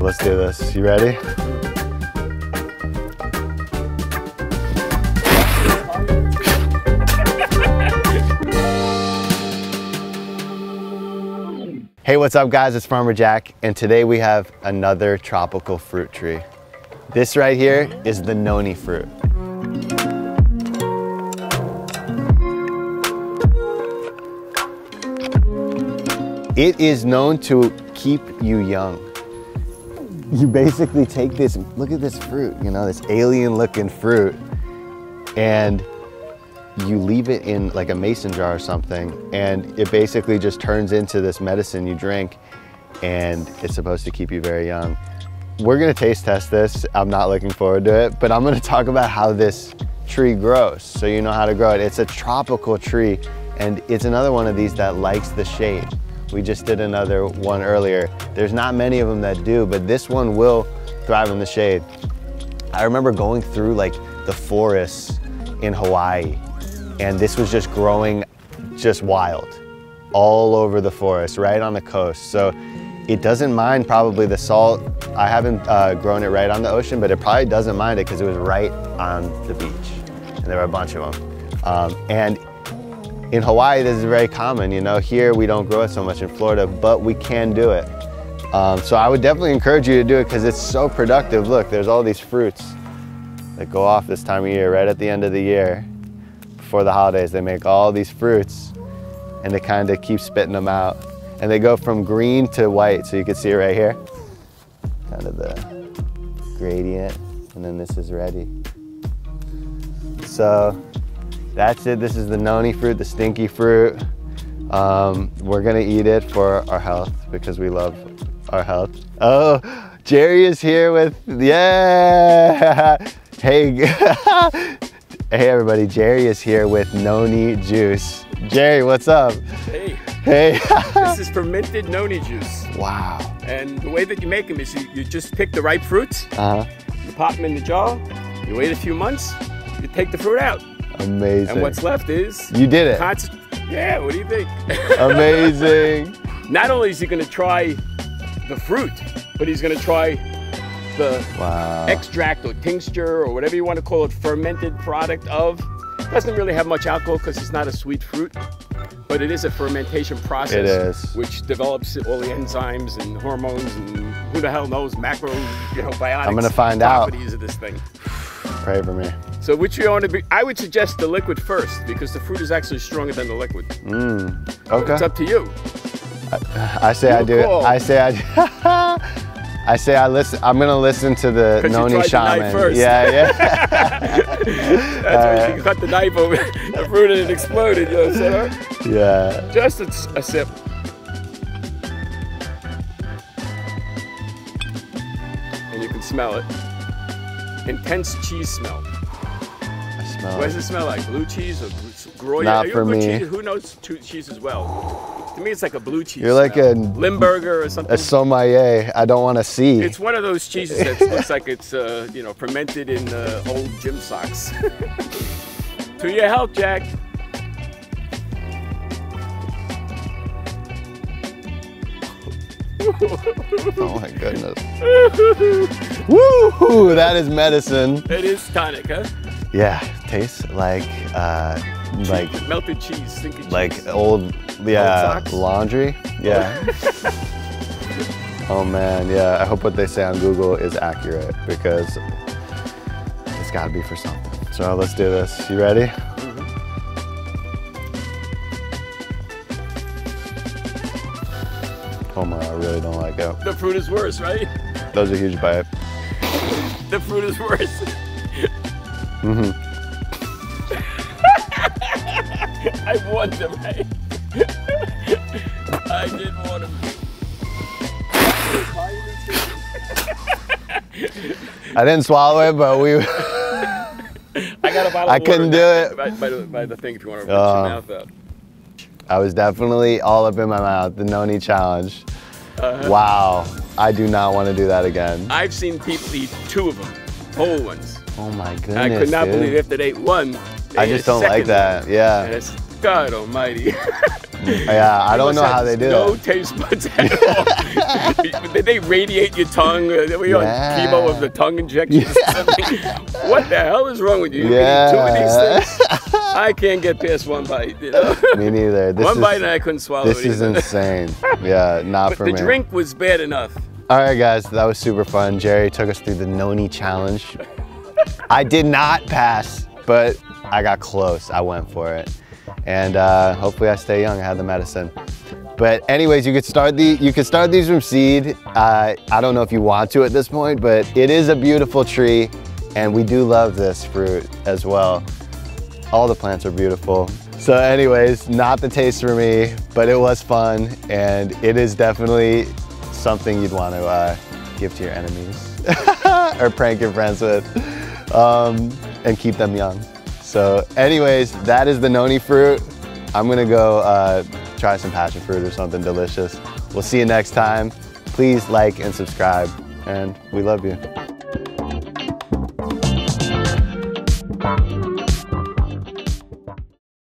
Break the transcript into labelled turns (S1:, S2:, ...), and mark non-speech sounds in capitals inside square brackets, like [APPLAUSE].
S1: Let's do this. You ready? Hey, what's up guys? It's Farmer Jack, and today we have another tropical fruit tree. This right here is the noni fruit. It is known to keep you young. You basically take this, look at this fruit, you know, this alien looking fruit, and you leave it in like a mason jar or something, and it basically just turns into this medicine you drink, and it's supposed to keep you very young. We're gonna taste test this. I'm not looking forward to it, but I'm gonna talk about how this tree grows so you know how to grow it. It's a tropical tree, and it's another one of these that likes the shade. We just did another one earlier. There's not many of them that do, but this one will thrive in the shade. I remember going through like the forests in Hawaii and this was just growing just wild all over the forest, right on the coast. So it doesn't mind probably the salt. I haven't uh, grown it right on the ocean, but it probably doesn't mind it because it was right on the beach. And there were a bunch of them. Um, and in Hawaii, this is very common. You know, here we don't grow it so much in Florida, but we can do it. Um, so I would definitely encourage you to do it because it's so productive. Look, there's all these fruits that go off this time of year, right at the end of the year before the holidays. They make all these fruits and they kind of keep spitting them out. And they go from green to white. So you can see it right here. Kind of the gradient. And then this is ready. So that's it. This is the noni fruit, the stinky fruit. Um, we're gonna eat it for our health because we love our health. Oh, Jerry is here with, yeah. [LAUGHS] Hey, [LAUGHS] Hey everybody, Jerry is here with Noni Juice. Jerry, what's up?
S2: Hey.
S1: Hey.
S2: this [LAUGHS] is fermented noni juice.
S1: Wow.
S2: And the way that you make them is you, you just pick the ripe fruits,
S1: uh-huh.
S2: you pop them in the jar, you wait a few months, you take the fruit out.
S1: Amazing.
S2: And what's left is...
S1: You did it.
S2: yeah, what do you think? [LAUGHS]
S1: Amazing.
S2: Not only is he gonna try the fruit, but he's gonna try the
S1: wow.
S2: extract or tincture or whatever you want to call it, fermented product of. Doesn't really have much alcohol because it's not a sweet fruit, but it is a fermentation process.
S1: It is.
S2: Which develops all the enzymes and hormones and who the hell knows macro, you know, biotics.
S1: I'm gonna find out.
S2: properties of this thing.
S1: Pray for me.
S2: So which you want to be? I would suggest the liquid first because the fruit is actually stronger than the liquid.
S1: Mm. Okay.
S2: It's up to you.
S1: I, I say I do
S2: call.
S1: it. I say I. [LAUGHS] I say I listen. I'm gonna listen to the Noni shaman.
S2: The
S1: yeah,
S2: yeah. [LAUGHS] [LAUGHS] That's uh, why you cut the knife over the fruit and it exploded. You know what I'm saying?
S1: Yeah.
S2: Just a, a sip. And you can smell it. Intense cheese smell.
S1: Smell
S2: what does it smell like? Blue cheese or Gruyere?
S1: Not for me.
S2: Cheese? Who knows cheese as well? To me, it's like a blue cheese.
S1: You're like a
S2: Limburger or something.
S1: A sommelier. I don't want to see.
S2: It's one of those cheeses that [LAUGHS] looks like it's uh, you know fermented in uh, old gym socks. [LAUGHS] to your health, Jack.
S1: oh my goodness. [LAUGHS] Woo! That is medicine.
S2: It is tonic, huh?
S1: Yeah, tastes like uh, like
S2: melted cheese, stinky
S1: like
S2: cheese.
S1: old yeah old laundry. Yeah. [LAUGHS] oh man, yeah. I hope what they say on Google is accurate because it's got to be for something. So let's do this. You ready?
S2: Mm -hmm.
S1: Oh my, I really don't like it.
S2: The fruit is worse, right?
S1: That was a huge bite.
S2: the fruit is worse. [LAUGHS]
S1: mm-hmm. [LAUGHS]
S2: I want them, right? I did want them.
S1: I didn't swallow it, but we. [LAUGHS]
S2: I got a bottle
S1: I couldn't do it.
S2: By, by, the, by, the, thing if you want to uh, your mouth out.
S1: I was definitely all up in my mouth, the Noni challenge. Uh -huh. Wow, I do not want to do that again.
S2: I've seen people eat two of them, whole ones.
S1: Oh my goodness,
S2: I could not
S1: dude.
S2: believe if they ate one. They
S1: I just don't like that,
S2: one.
S1: yeah.
S2: God almighty.
S1: Yeah, [LAUGHS] I don't know how they do
S2: No
S1: that.
S2: taste buds [LAUGHS] at all. [LAUGHS] Did they radiate your tongue? Are we on
S1: Yeah.
S2: chemo with the tongue injections something? What the hell is wrong with you? You eat
S1: Yeah.
S2: Two of these things? I can't get past one bite. You know?
S1: Me neither. This
S2: one
S1: is,
S2: bite and I couldn't swallow it.
S1: This
S2: it.
S1: is insane. Yeah, not
S2: But
S1: for
S2: the
S1: me.
S2: drink was bad enough.
S1: All right, guys, that was super fun. Jerry took us through the Noni challenge. I did not pass, but I got close. I went for it, and uh, hopefully I stay young. I had the medicine. But anyways, you could start the you could start these from seed. Uh, I don't know if you want to at this point, but it is a beautiful tree, and we do love this fruit as well. All the plants are beautiful. So anyways, not the taste for me, but it was fun, and it is definitely something you'd want to uh, give to your enemies [LAUGHS] or prank your friends with um, and keep them young. So anyways, that is the noni fruit. I'm gonna go uh, try some passion fruit or something delicious. We'll see you next time. Please like and subscribe, and we love you.